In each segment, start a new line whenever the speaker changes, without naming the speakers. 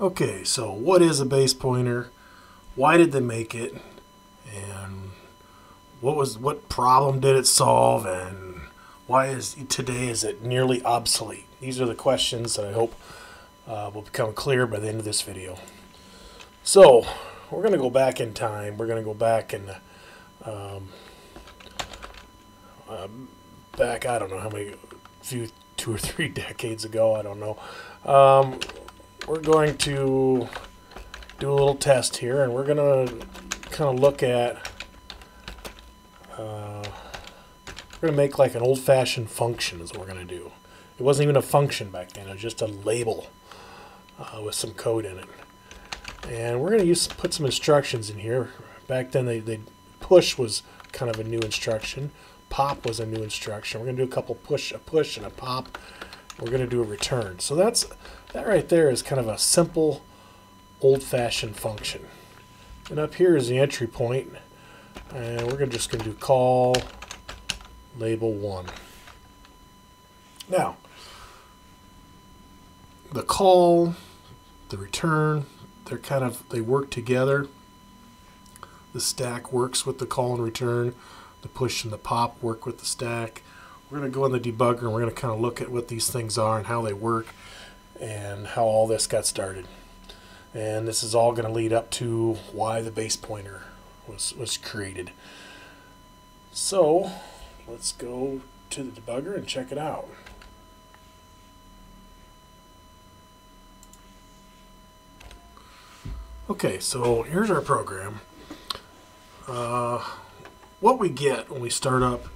Okay, so what is a base pointer? Why did they make it? And what was what problem did it solve? And why is today is it nearly obsolete? These are the questions that I hope uh, will become clear by the end of this video. So we're going to go back in time. We're going to go back and um, uh, back. I don't know how many, few two or three decades ago. I don't know. Um, we're going to do a little test here, and we're going to kind of look at. Uh, we're going to make like an old-fashioned function is what we're going to do. It wasn't even a function back then. It was just a label uh, with some code in it. And we're going to use put some instructions in here. Back then, they, they push was kind of a new instruction. Pop was a new instruction. We're going to do a couple push, a push and a pop. We're going to do a return. So that's that right there is kind of a simple, old-fashioned function. And up here is the entry point. and we're just going to do call label one. Now, the call, the return, they're kind of they work together. The stack works with the call and return. The push and the pop work with the stack. We're going to go in the debugger and we're going to kind of look at what these things are and how they work and how all this got started. And this is all going to lead up to why the base pointer was, was created. So let's go to the debugger and check it out. Okay, so here's our program. Uh, what we get when we start up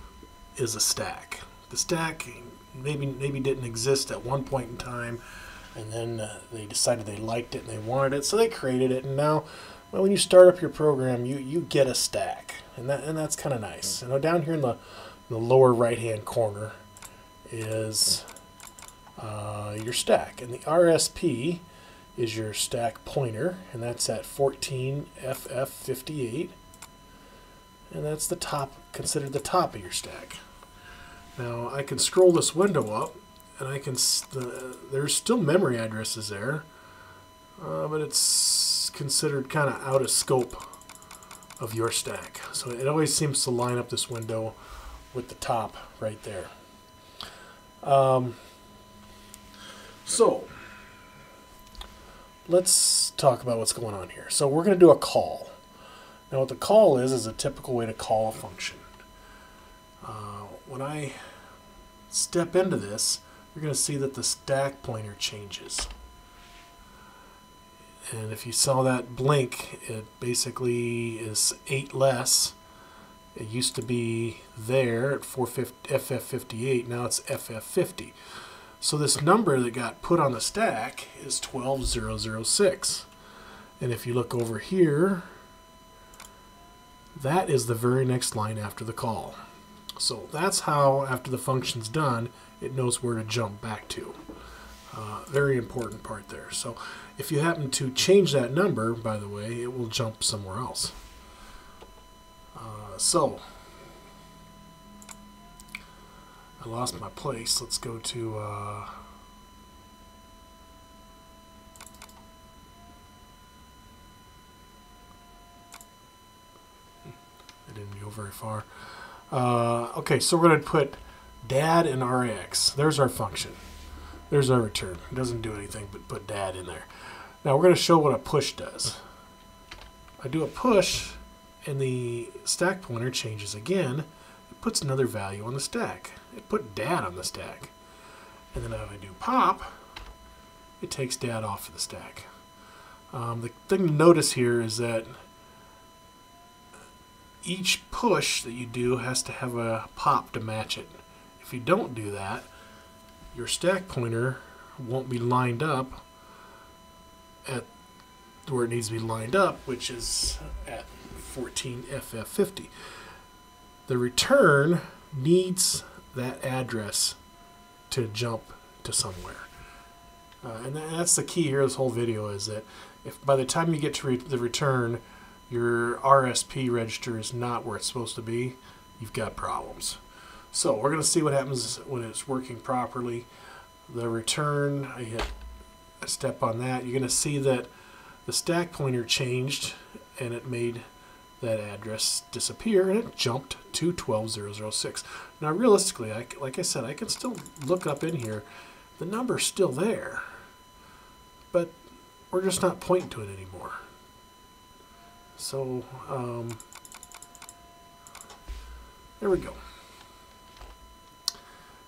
is a stack. The stack maybe maybe didn't exist at one point in time, and then uh, they decided they liked it and they wanted it, so they created it. And now, well, when you start up your program, you you get a stack, and that and that's kind of nice. And down here in the the lower right hand corner is uh, your stack, and the RSP is your stack pointer, and that's at 14FF58. And that's the top, considered the top of your stack. Now I can scroll this window up, and I can, the, there's still memory addresses there, uh, but it's considered kind of out of scope of your stack. So it always seems to line up this window with the top right there. Um, so let's talk about what's going on here. So we're going to do a call. Now what the call is is a typical way to call a function. Uh, when I step into this, you're going to see that the stack pointer changes. And if you saw that blink, it basically is 8 less. It used to be there at FF58, now it's FF50. So this number that got put on the stack is 12006. And if you look over here, that is the very next line after the call. So that's how, after the function's done, it knows where to jump back to. Uh, very important part there. So if you happen to change that number, by the way, it will jump somewhere else. Uh, so I lost my place. Let's go to uh, I didn't go very far. Uh, okay, so we're going to put dad in RX. There's our function. There's our return. It doesn't do anything but put dad in there. Now we're going to show what a push does. I do a push and the stack pointer changes again. It puts another value on the stack. It put dad on the stack. And then if I do pop, it takes dad off of the stack. Um, the thing to notice here is that each push that you do has to have a pop to match it. If you don't do that, your stack pointer won't be lined up at where it needs to be lined up, which is at 14FF50. The return needs that address to jump to somewhere. Uh, and that's the key here this whole video is that if by the time you get to re the return your RSP register is not where it's supposed to be, you've got problems. So we're going to see what happens when it's working properly. The return, I hit a step on that, you're going to see that the stack pointer changed and it made that address disappear and it jumped to 12006. Now realistically, I, like I said, I can still look up in here. The number's still there, but we're just not pointing to it anymore. So, um, there we go.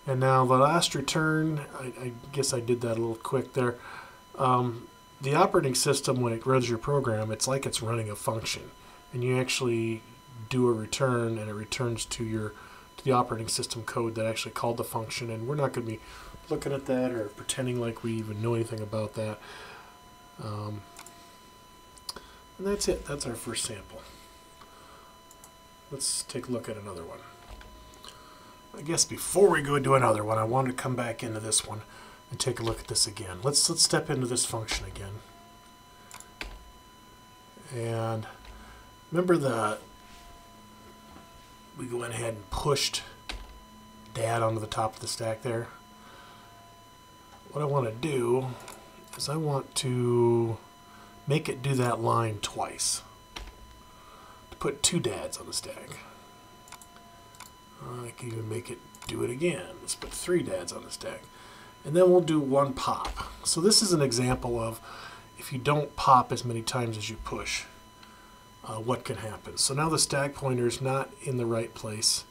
And now the last return, I, I, guess I did that a little quick there. Um, the operating system, when it runs your program, it's like it's running a function. And you actually do a return and it returns to your to the operating system code that actually called the function. And we're not going to be looking at that or pretending like we even know anything about that. Um, and that's it. That's our first sample. Let's take a look at another one. I guess before we go into another one, I want to come back into this one and take a look at this again. Let's let's step into this function again. And remember the we went ahead and pushed dad onto the top of the stack there. What I want to do is I want to make it do that line twice. To put two dads on the stack. I can even make it do it again. Let's put three dads on the stack. And then we'll do one pop. So this is an example of if you don't pop as many times as you push, uh, what can happen. So now the stack pointer is not in the right place.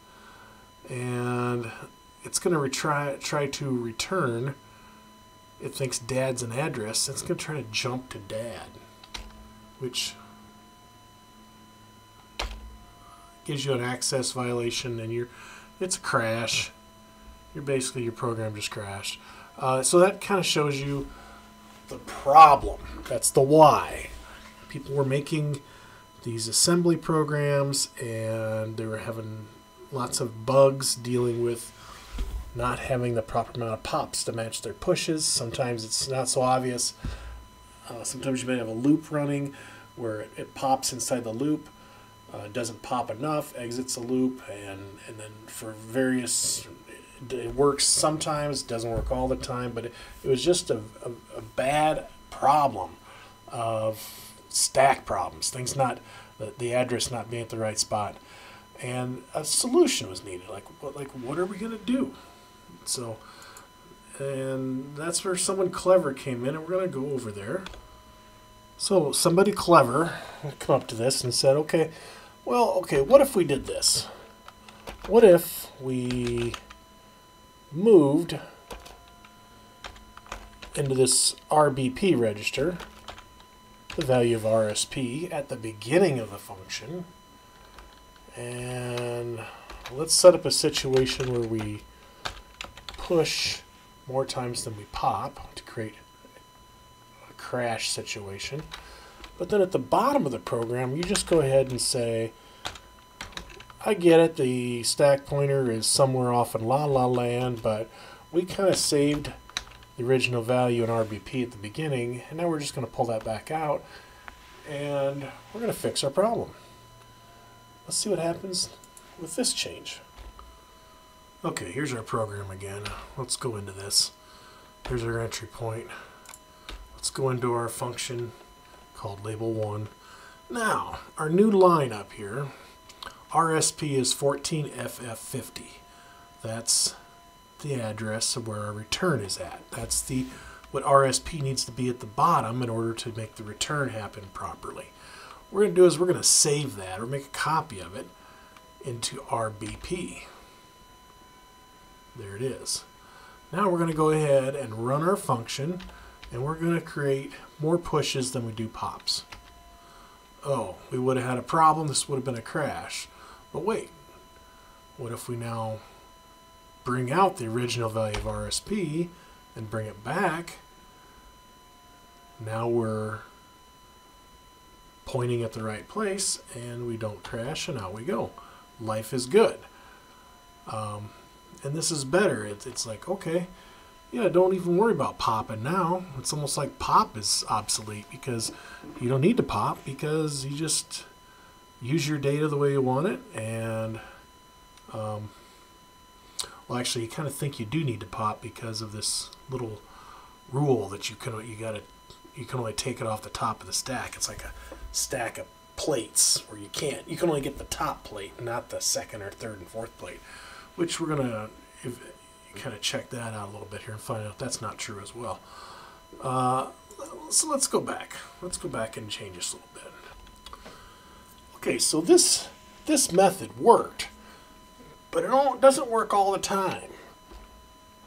And it's going to try, try to return. It thinks dad's an address. It's going to try to jump to dad, which gives you an access violation and you're it's a crash. You're basically your program just crashed. Uh, so that kind of shows you the problem. That's the why. People were making these assembly programs and they were having lots of bugs dealing with not having the proper amount of pops to match their pushes. Sometimes it's not so obvious. Uh, sometimes you may have a loop running where it, it pops inside the loop uh, doesn't pop enough, exits a loop, and, and then for various, it works sometimes, doesn't work all the time, but it, it was just a, a, a, bad problem of stack problems, things not, the, the address not being at the right spot. And a solution was needed. Like, what, like, what are we going to do? So, and that's where someone clever came in, and we're going to go over there. So somebody clever come up to this and said, okay, well, okay, what if we did this? What if we moved into this RBP register the value of RSP at the beginning of the function and let's set up a situation where we push more times than we pop to create a crash situation. But then at the bottom of the program, you just go ahead and say, I get it, the stack pointer is somewhere off in La La Land, but we kind of saved the original value in RBP at the beginning, and now we're just going to pull that back out, and we're going to fix our problem. Let's see what happens with this change. Okay, here's our program again. Let's go into this. Here's our entry point. Let's go into our function called label 1. Now, our new line up here, RSP is 14FF50. That's the address of where our return is at. That's the what RSP needs to be at the bottom in order to make the return happen properly. What we're going to do is we're going to save that or make a copy of it into RBP. There it is. Now we're going to go ahead and run our function and we're going to create more pushes than we do pops. Oh, we would have had a problem. This would have been a crash. But wait, what if we now bring out the original value of RSP and bring it back? Now we're pointing at the right place and we don't crash and out we go. Life is good. Um, and this is better. It, it's like, okay, yeah, don't even worry about popping now. It's almost like pop is obsolete because you don't need to pop because you just use your data the way you want it. And, um, well, actually, you kind of think you do need to pop because of this little rule that you can you got to you can only take it off the top of the stack. It's like a stack of plates where you can't you can only get the top plate, not the second or third and fourth plate, which we're gonna if, kind of check that out a little bit here and find out that's not true as well. Uh, so let's go back. Let's go back and change this a little bit. Okay, so this this method worked, but it doesn't work all the time.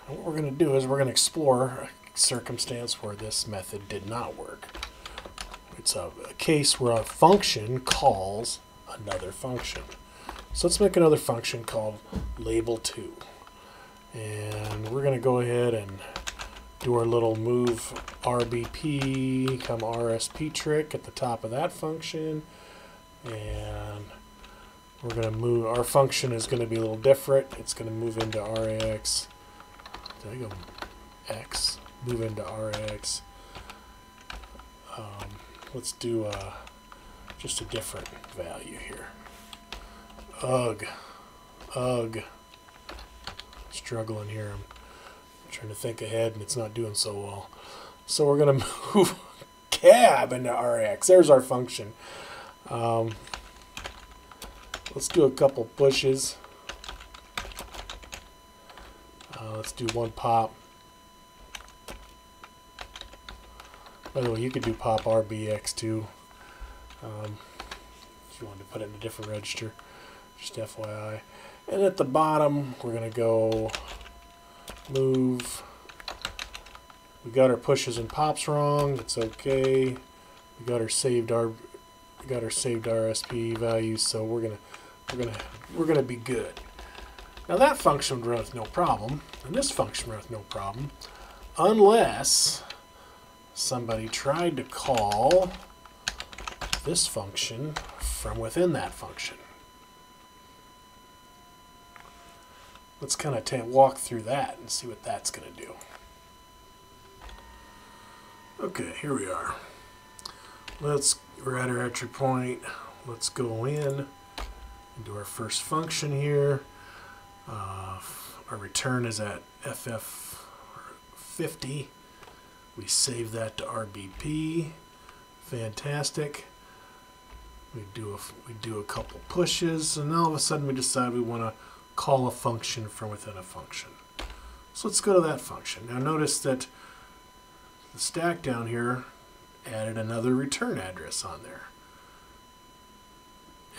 And what we're going to do is we're going to explore a circumstance where this method did not work. It's a, a case where a function calls another function. So let's make another function called label2. And we're going to go ahead and do our little move RBP, come RSP trick at the top of that function. And we're going to move, our function is going to be a little different. It's going to move into RAX. There you go. X, move into RAX. Um, let's do uh, just a different value here. Ugh. Ugh. Struggling here. I'm trying to think ahead and it's not doing so well. So we're going to move cab into RX. There's our function. Um, let's do a couple pushes. Uh, let's do one pop. By the way, you could do pop RBX too. Um, if you wanted to put it in a different register. Just FYI. And at the bottom, we're going to go move. We got our pushes and pops wrong. It's okay. We got our saved our got our saved RSP values, so we're gonna we're gonna we're gonna be good. Now that function would with no problem, and this function run with no problem, unless somebody tried to call this function from within that function. Let's kind of walk through that and see what that's going to do. Okay, here we are. Let's, we're at our entry point. Let's go in and do our first function here. Uh, our return is at FF50. We save that to RBP. Fantastic. We do a, we do a couple pushes, and all of a sudden we decide we want to call a function from within a function. So let's go to that function. Now notice that the stack down here added another return address on there.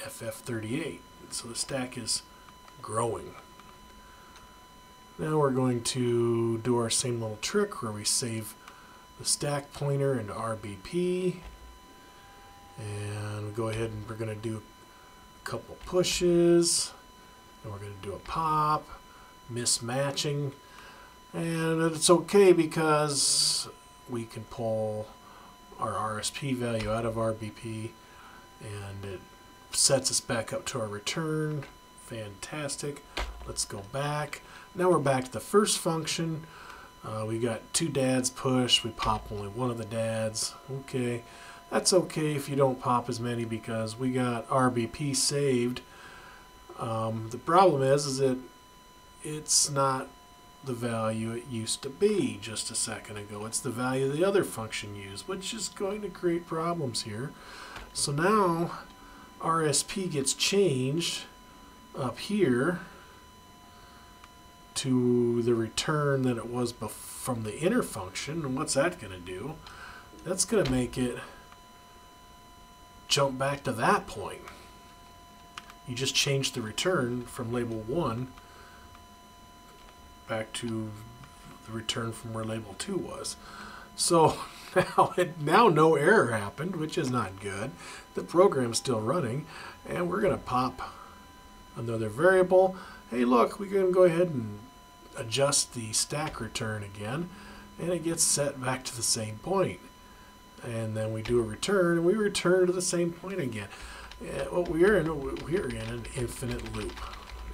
FF38. So the stack is growing. Now we're going to do our same little trick where we save the stack pointer into RBP. And we go ahead and we're going to do a couple pushes. And we're going to do a pop, mismatching. And it's okay because we can pull our RSP value out of RBP and it sets us back up to our return. Fantastic. Let's go back. Now we're back to the first function. Uh, we got two dads push. We pop only one of the dads. Okay. That's okay if you don't pop as many because we got RBP saved um, the problem is, is that it's not the value it used to be just a second ago. It's the value the other function used, which is going to create problems here. So now RSP gets changed up here to the return that it was from the inner function. And what's that going to do? That's going to make it jump back to that point. You just change the return from label 1 back to the return from where label 2 was. So now, it, now no error happened, which is not good. The program's still running, and we're going to pop another variable. Hey, look, we can go ahead and adjust the stack return again, and it gets set back to the same point. And then we do a return, and we return to the same point again. Yeah, well, we're in a, we're in an infinite loop,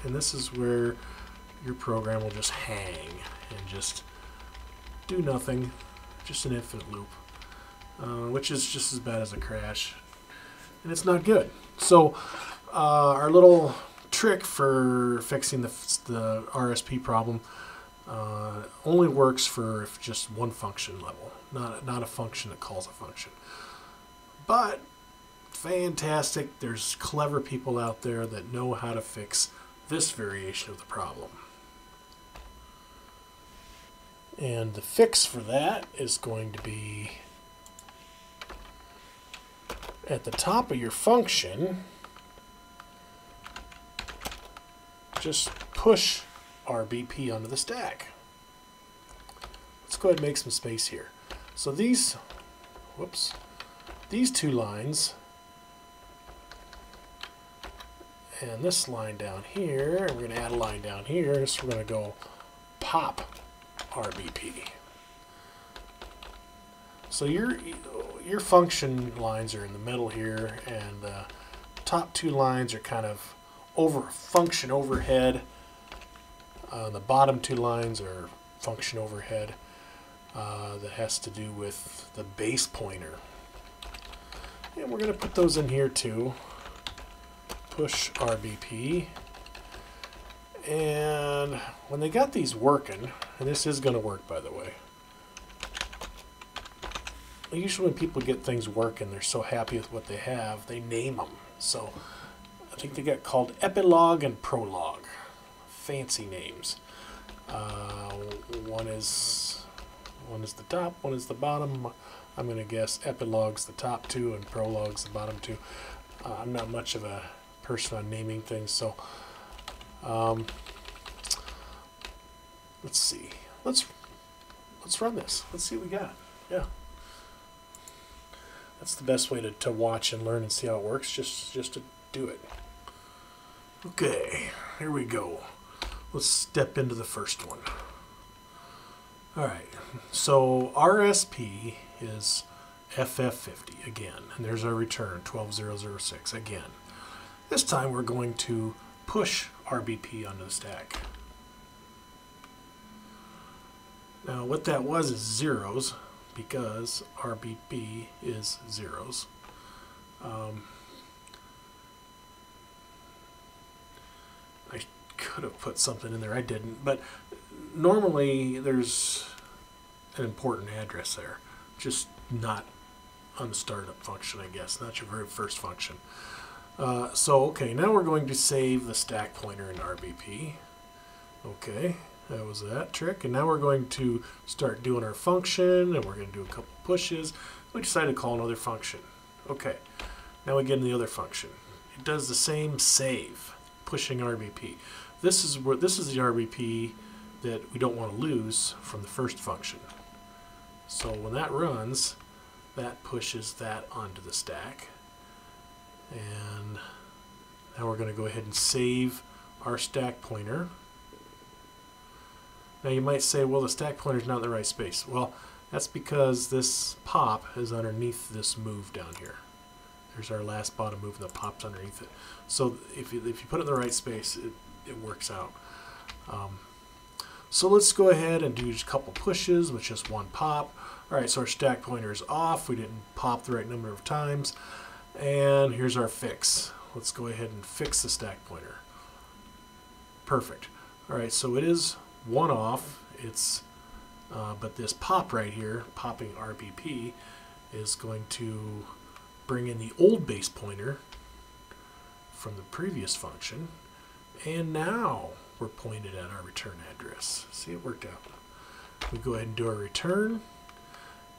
and this is where your program will just hang and just do nothing, just an infinite loop, uh, which is just as bad as a crash, and it's not good. So uh, our little trick for fixing the, the RSP problem Uh, only works for just one function level, not not a function that calls a function. But fantastic. There's clever people out there that know how to fix this variation of the problem. And the fix for that is going to be at the top of your function, just push RBP onto the stack. Let's go ahead and make some space here. So these, whoops, these two lines and this line down here, we're going to add a line down here, so we're going to go pop RBP. So your your function lines are in the middle here, and the top two lines are kind of over function overhead. Uh, the bottom two lines are function overhead. Uh, that has to do with the base pointer. And we're going to put those in here too. Push RBP. And when they got these working, and this is going to work by the way, usually when people get things working, they're so happy with what they have, they name them. So I think they got called Epilogue and Prologue. Fancy names. Uh, one is one is the top, one is the bottom. I'm going to guess Epilogue's the top two and Prologue's the bottom two. Uh, I'm not much of a person on naming things, so um, let's see. Let's let's run this. Let's see what we got. Yeah that's the best way to, to watch and learn and see how it works, just, just to do it. Okay, here we go. Let's step into the first one. All right, so RSP is FF50 again, and there's our return, 12006 again. This time we're going to push RBP onto the stack. Now what that was is zeros, because RBP is zeros. Um, I could have put something in there, I didn't, but normally there's an important address there, just not on the startup function, I guess, not your very first function. Uh, so, okay, now we're going to save the stack pointer in RBP. Okay, that was that trick. And now we're going to start doing our function, and we're going to do a couple pushes. We decided to call another function. Okay, now we get in the other function. It does the same save, pushing RBP. This is where this is the RBP that we don't want to lose from the first function. So when that runs, that pushes that onto the stack. And now we're going to go ahead and save our stack pointer. Now you might say, well, the stack pointer is not in the right space. Well, that's because this pop is underneath this move down here. There's our last bottom move that pops underneath it. So if you, if you put it in the right space, it, it works out. Um, so let's go ahead and do a couple pushes with just one pop. All right, so our stack pointer is off. We didn't pop the right number of times. And here's our fix. Let's go ahead and fix the stack pointer. Perfect. All right, so it is one off. It's uh, but this pop right here, popping RBP, is going to bring in the old base pointer from the previous function, and now we're pointed at our return address. See, it worked out. We go ahead and do our return,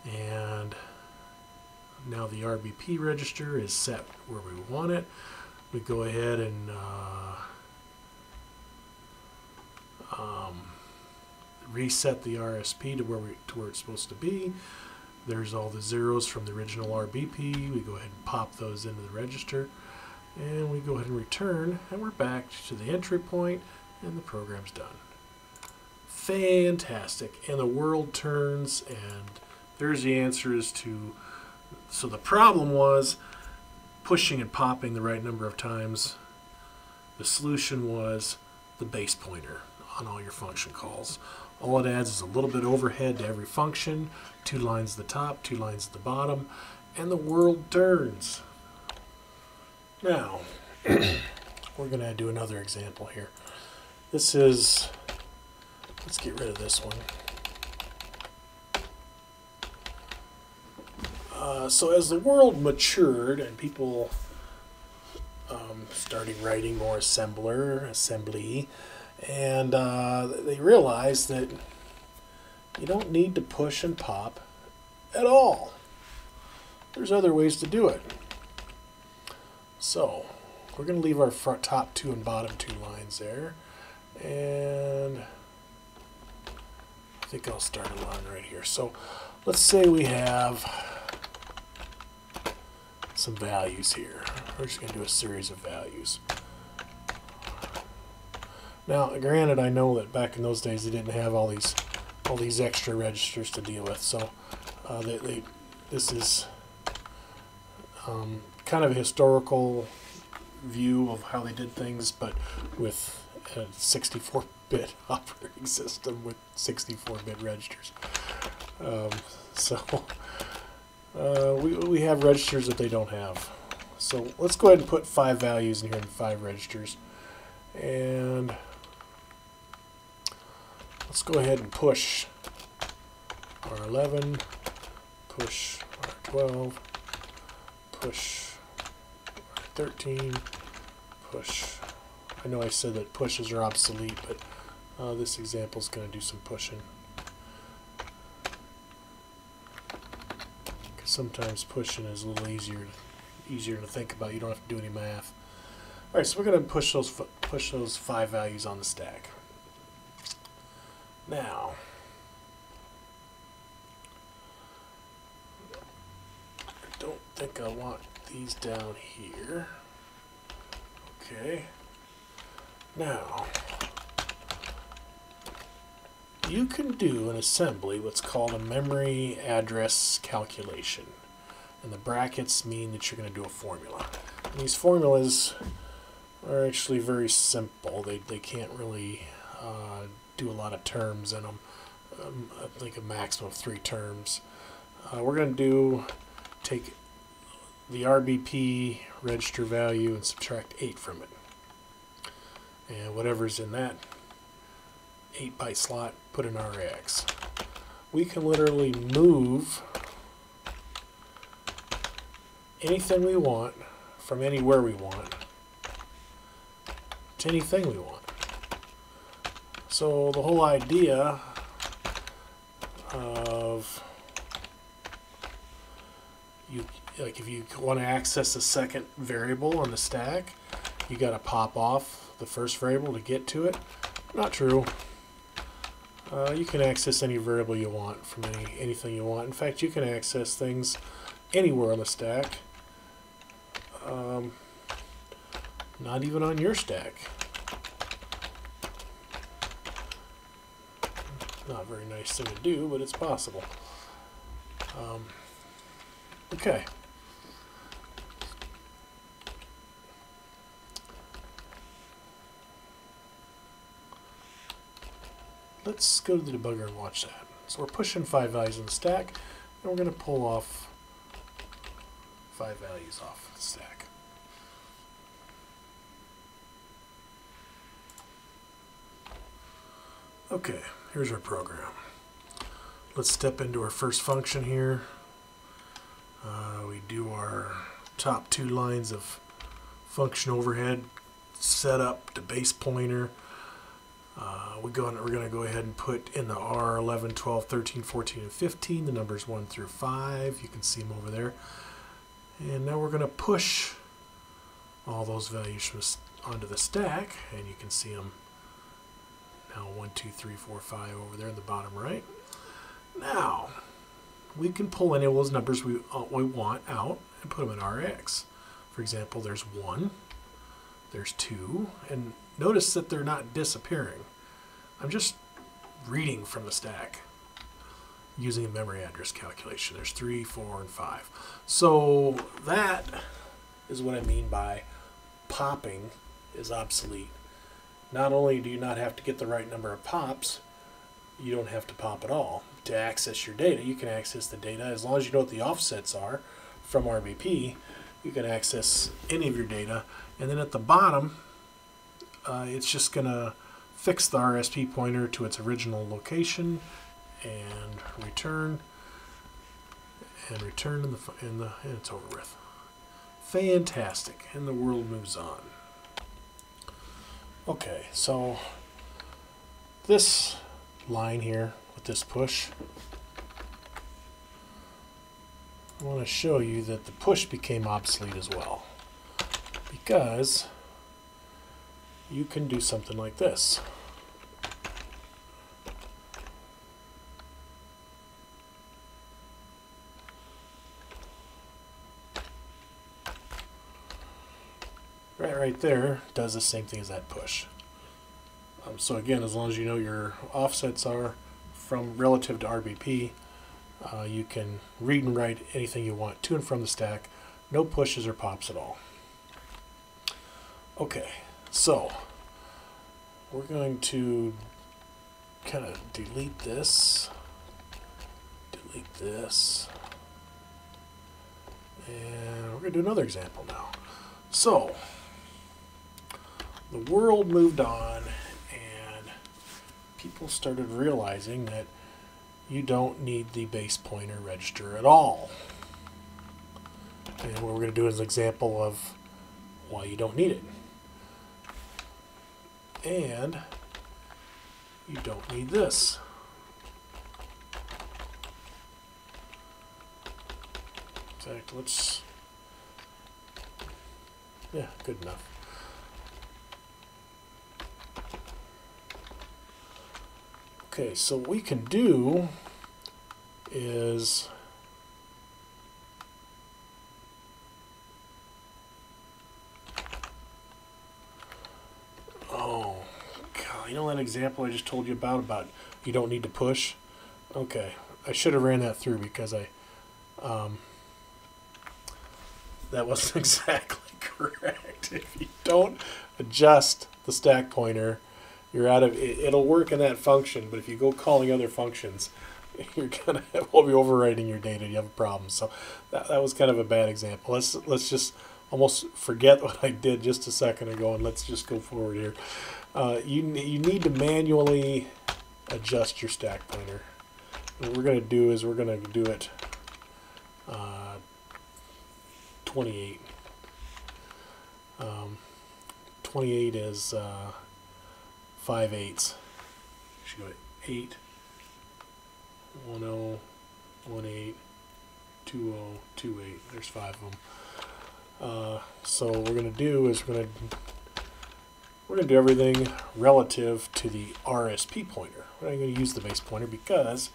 and now the RBP register is set where we want it. We go ahead and uh, um, reset the RSP to where we to where it's supposed to be. There's all the zeros from the original RBP. We go ahead and pop those into the register. And we go ahead and return, and we're back to the entry point, and the program's done. Fantastic. And the world turns, and there's the answers to. So the problem was pushing and popping the right number of times. The solution was the base pointer on all your function calls. All it adds is a little bit overhead to every function, two lines at the top, two lines at the bottom, and the world turns. Now, we're going to do another example here. This is let's get rid of this one. Uh, so as the world matured and people um, started writing more assembler, assembly, and uh, they realized that you don't need to push and pop at all. There's other ways to do it. So we're going to leave our front top two and bottom two lines there. And I think I'll start a line right here. So let's say we have some values here. We're just going to do a series of values. Now, granted, I know that back in those days they didn't have all these all these extra registers to deal with, so uh, they, they, this is um, kind of a historical view of how they did things, but with a 64-bit operating system with 64-bit registers. Um, so uh, we, we have registers that they don't have. So let's go ahead and put five values in here and five registers. And let's go ahead and push R11, push R12, push R13, push. I know I said that pushes are obsolete, but uh, this example is going to do some pushing. Sometimes pushing is a little easier, easier to think about. You don't have to do any math. All right, so we're going to push those push those five values on the stack. Now, I don't think I want these down here. Okay. Now, you can do an assembly what's called a memory address calculation. And the brackets mean that you're going to do a formula. And these formulas are actually very simple. They, they can't really uh, do a lot of terms in them. Um, I think a maximum of three terms. Uh, we're going to do take the RBP register value and subtract 8 from it. And whatever's in that 8 byte slot, put an RX. We can literally move anything we want from anywhere we want to anything we want. So the whole idea of you like if you want to access a second variable on the stack, you got to pop off the first variable to get to it. Not true. Uh, you can access any variable you want from any anything you want. In fact, you can access things anywhere on the stack. Um, not even on your stack. Not a very nice thing to do, but it's possible. Um, okay. Let's go to the debugger and watch that. So we're pushing five values in the stack, and we're going to pull off five values off the stack. Okay, here's our program. Let's step into our first function here. Uh, we do our top two lines of function overhead, set up to base pointer, uh, we go, we're going to go ahead and put in the R 11, 12, 13, 14, and 15, the numbers 1 through 5. You can see them over there. And now we're going to push all those values onto the stack, and you can see them now 1, 2, 3, 4, 5 over there in the bottom right. Now, we can pull any of those numbers we, uh, we want out and put them in RX. For example, there's 1, there's 2, and Notice that they're not disappearing. I'm just reading from the stack using a memory address calculation. There's 3, 4, and 5. So that is what I mean by popping is obsolete. Not only do you not have to get the right number of pops, you don't have to pop at all. To access your data, you can access the data as long as you know what the offsets are from RBP. You can access any of your data. And then at the bottom, uh, it's just going to fix the RSP pointer to its original location and return and return in the in the and it's over with. Fantastic, and the world moves on. Okay, so this line here with this push, I want to show you that the push became obsolete as well because you can do something like this. Right, right there does the same thing as that push. Um, so again, as long as you know your offsets are from relative to RBP, uh, you can read and write anything you want to and from the stack. No pushes or pops at all. Okay, so we're going to kind of delete this, delete this, and we're going to do another example now. So, the world moved on and people started realizing that you don't need the base pointer register at all. And what we're going to do is an example of why you don't need it. And you don't need this. In fact, let's, yeah, good enough. Okay, so what we can do is oh god you know that example I just told you about about you don't need to push? Okay. I should have ran that through because I um, that wasn't exactly correct. If you don't adjust the stack pointer you're out of it, it'll work in that function but if you go calling other functions you're gonna will be overwriting your data. You have a problem. So that, that was kind of a bad example. Let's let's just almost forget what I did just a second ago and let's just go forward here uh, you, you need to manually adjust your stack pointer what we're gonna do is we're gonna do it uh, 28 um, 28 is uh, 5 eighths. Should go to 8, 1 0, 1 8, 2 0, 2 8. There's five of them. Uh, so what we're going to do is we're going to we're going to do everything relative to the RSP pointer. We're not going to use the base pointer because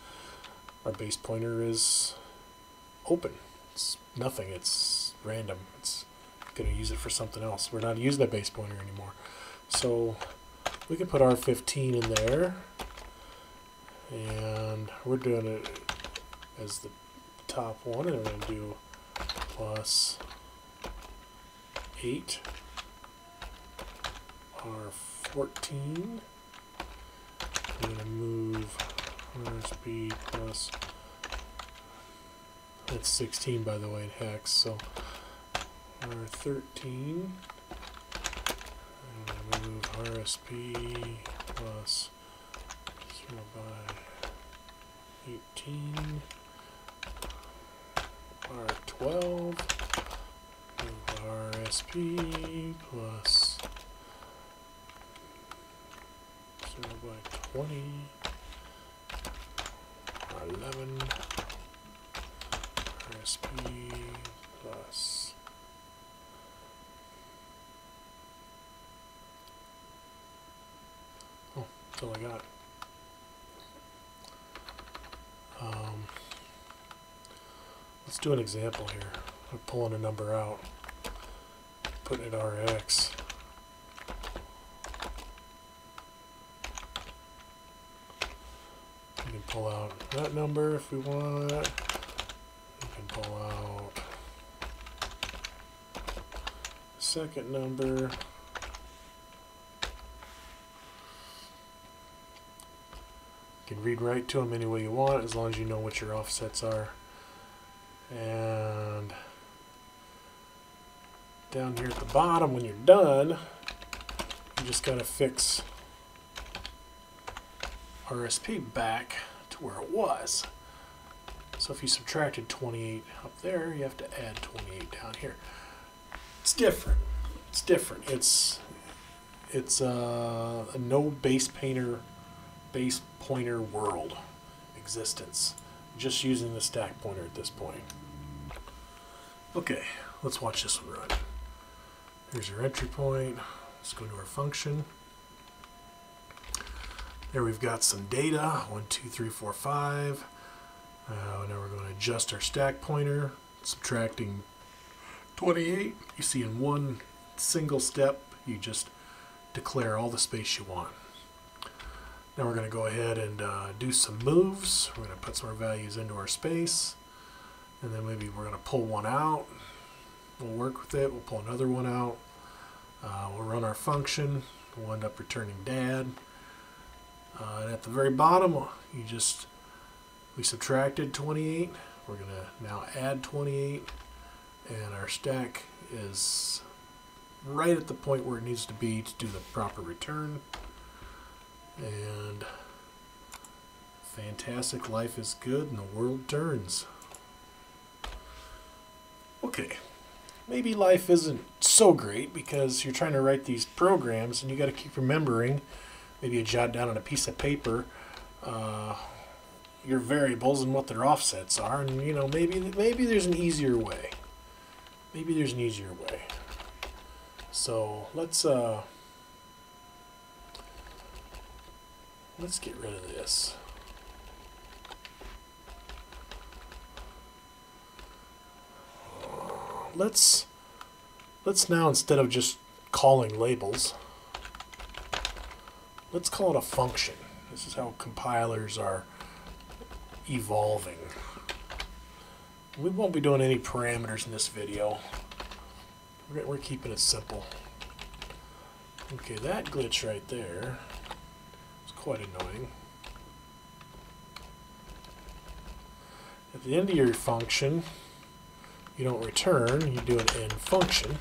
our base pointer is open. It's nothing. It's random. It's going to use it for something else. We're not using that base pointer anymore. So we can put R15 in there. And we're doing it as the top one. And we're going to do plus 8 R14. I'm going to move RSP plus. That's 16 by the way in hex so R13 I'm going to move RSP plus 0 by 18 R12 RSP plus 0 by 20 11 RSP plus oh that's all I got. Um, let's do an example here. I'm pulling a number out putting it RX we can pull out that number if we want we can pull out second number. You can read right to them any way you want as long as you know what your offsets are. And down here at the bottom when you're done, you just gotta fix RSP back to where it was. So if you subtracted 28 up there, you have to add 28 down here. It's different. It's different. It's it's uh, a no base painter, base pointer world existence. Just using the stack pointer at this point. Okay, let's watch this one run. Here's our entry point. Let's go to our function. There we've got some data, one, two, three, four, five. Uh, now we're going to adjust our stack pointer, subtracting 28. You see in one single step, you just declare all the space you want. Now we're going to go ahead and uh, do some moves. We're going to put some more values into our space. And then maybe we're going to pull one out. We'll work with it. We'll pull another one out. Uh, we'll run our function. We'll end up returning dad. Uh, and at the very bottom, you just, we subtracted 28. We're going to now add 28. And our stack is right at the point where it needs to be to do the proper return. And fantastic life is good and the world turns. Okay, maybe life isn't so great because you're trying to write these programs and you got to keep remembering, maybe you jot down on a piece of paper, uh, your variables and what their offsets are, and you know maybe maybe there's an easier way. Maybe there's an easier way. So let's uh, let's get rid of this. Let's let's now instead of just calling labels, let's call it a function. This is how compilers are evolving. We won't be doing any parameters in this video. We're, we're keeping it simple. Okay, that glitch right there is quite annoying. At the end of your function, you don't return, you do an end function.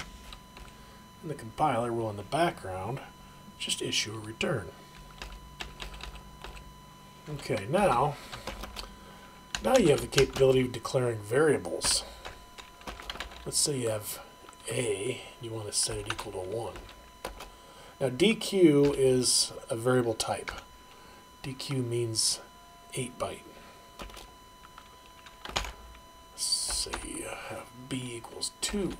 And the compiler will, in the background, just issue a return. Okay, now, now you have the capability of declaring variables. Let's say you have a, you want to set it equal to 1. Now DQ is a variable type. DQ means 8 byte. Say you have B equals 2.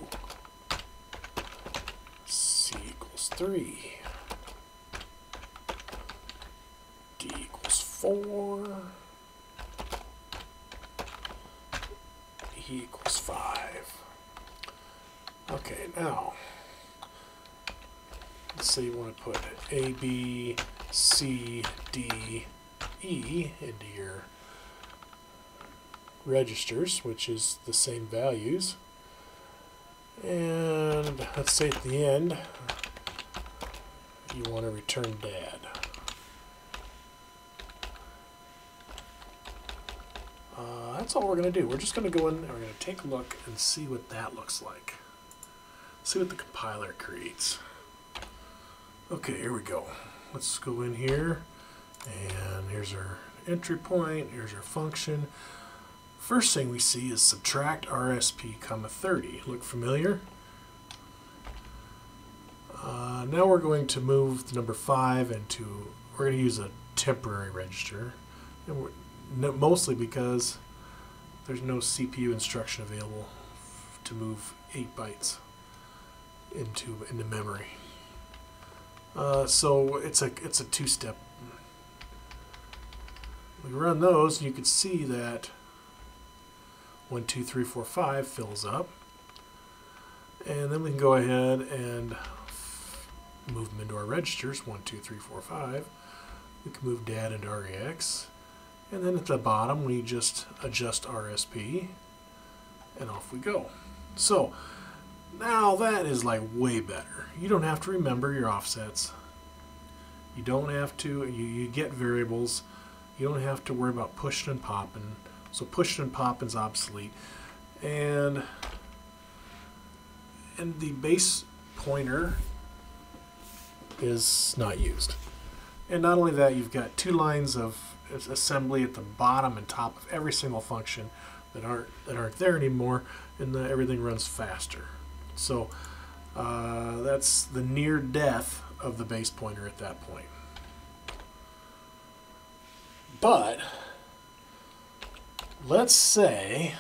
C equals 3. D equals 4. E equals 5. Okay, now, let's say you want to put A, B, C, D, E into your registers, which is the same values. And let's say at the end, you want to return dad. Uh, that's all we're going to do. We're just going to go in and we're going to take a look and see what that looks like see what the compiler creates. Okay, here we go. Let's go in here, and here's our entry point, here's our function. First thing we see is subtract RSP comma 30. Look familiar? Uh, now we're going to move the number 5 into, we're going to use a temporary register, and mostly because there's no CPU instruction available to move 8 bytes into into memory. Uh, so it's a it's a two-step. We run those, you can see that one, two, three, four, five fills up, and then we can go ahead and move them into our registers. One, two, three, four, five. We can move DAD into RAX, and then at the bottom we just adjust RSP, and off we go. So now that is like way better. You don't have to remember your offsets. You don't have to, you, you get variables. You don't have to worry about pushing and popping. So pushing and popping is obsolete. And, and the base pointer is not used. And not only that, you've got two lines of assembly at the bottom and top of every single function that aren't that aren't there anymore, and the, everything runs faster. So uh, that's the near death of the base pointer at that point. But let's say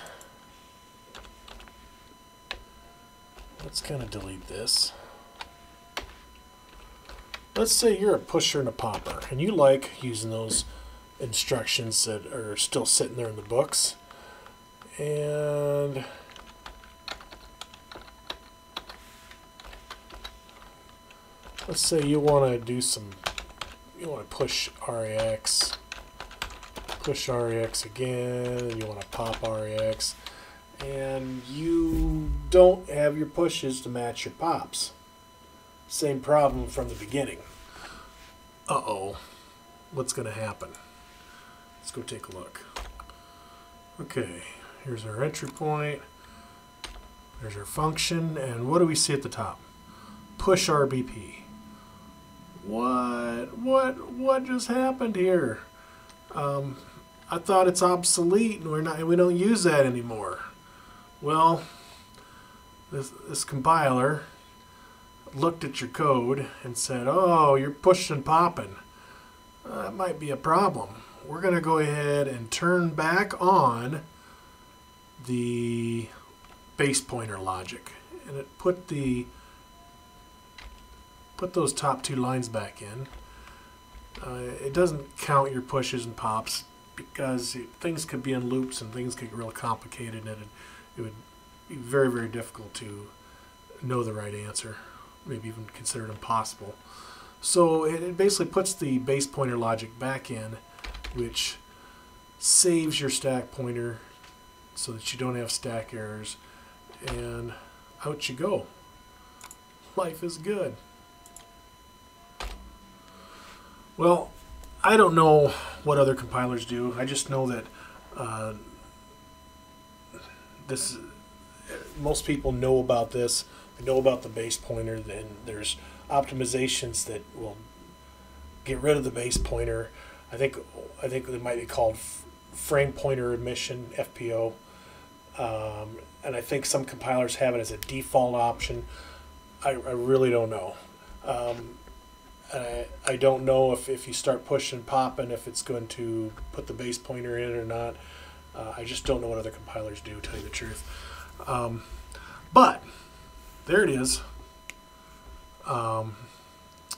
let's kind of delete this. Let's say you're a pusher and a popper, and you like using those instructions that are still sitting there in the books. And let's say you want to do some, you want to push RAX, push RAX again, you want to pop RAX, and you don't have your pushes to match your pops. Same problem from the beginning. Uh-oh, what's going to happen? Let's go take a look. Okay, here's our entry point. There's our function, and what do we see at the top? Push RBP. What? What? What just happened here? Um, I thought it's obsolete, and we're not. We don't use that anymore. Well, this this compiler looked at your code and said, "Oh, you're pushing popping. Uh, that might be a problem." we're going to go ahead and turn back on the base pointer logic and it put the put those top two lines back in uh, it doesn't count your pushes and pops because it, things could be in loops and things get real complicated and it, it would be very very difficult to know the right answer maybe even considered impossible. So it, it basically puts the base pointer logic back in which saves your stack pointer so that you don't have stack errors and out you go. Life is good. Well I don't know what other compilers do I just know that uh, this most people know about this they know about the base pointer and there's optimizations that will get rid of the base pointer I think I think they might be called frame pointer omission FPO, um, and I think some compilers have it as a default option. I, I really don't know. Um, I, I don't know if, if you start pushing popping if it's going to put the base pointer in or not. Uh, I just don't know what other compilers do, to tell you the truth. Um, but there it is. Um,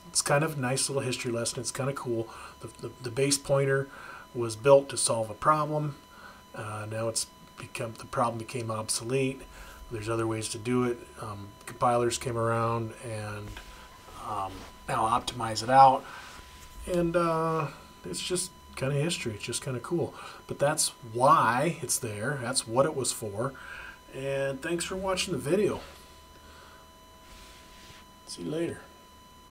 it's kind of a nice little history lesson. It's kind of cool. The, the, the base pointer was built to solve a problem. Uh, now it's become the problem became obsolete. There's other ways to do it. Um, compilers came around and um, now optimize it out, and uh, it's just kind of history. It's just kind of cool. But that's why it's there. That's what it was for. And thanks for watching the video. See you later.